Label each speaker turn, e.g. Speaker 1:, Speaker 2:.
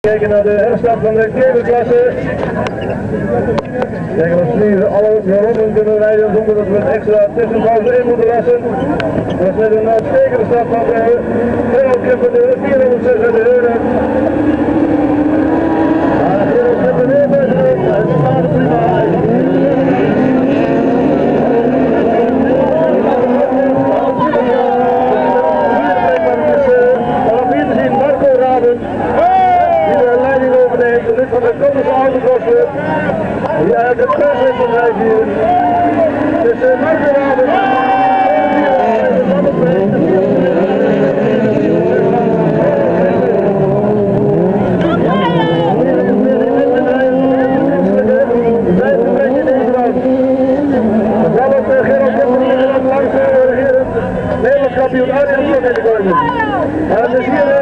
Speaker 1: Kijken naar de herstart van de klasse. Kijken of ze alle ronden kunnen rijden zonder dat we een extra tussenpauze in moeten lassen. Dat is met een uitstekende start van de vijf uur. Tussen morgenavond en van het Nederlands kampioen uit en de En dus hier